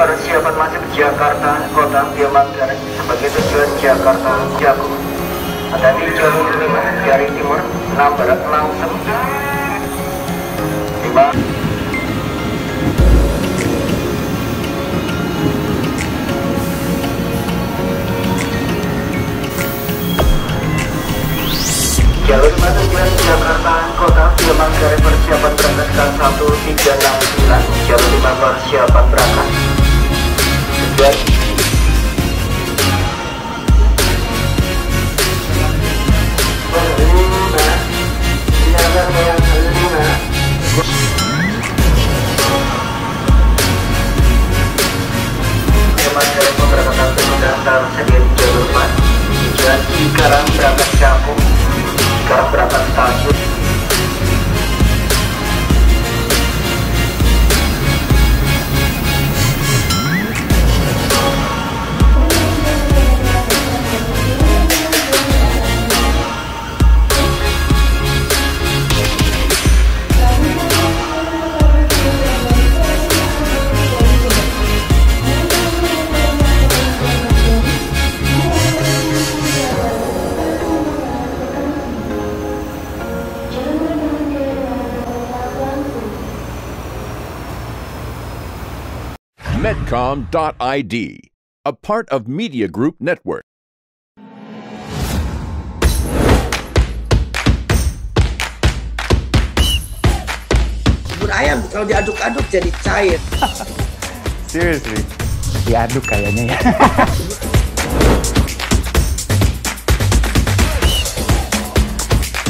persiapan masuk Jakarta Kota via Manggarai sebagai tujuan Jakarta Jakarta. Hati-hati jalur 5 dari timur 6 barat langsung 5 Jalur Batu Jalan Jakarta Kota Manggarai persiapan berangkat K1369 Jalur 5 persiapan berangkat Medcom.id, a part of Media Group Network. bubur ayam kalau diaduk-aduk jadi cair. Seriously. Diaduk kayaknya ya.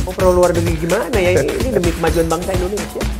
Mau pro luar negeri gimana ya? Ini demi kemajuan bangsa Indonesia.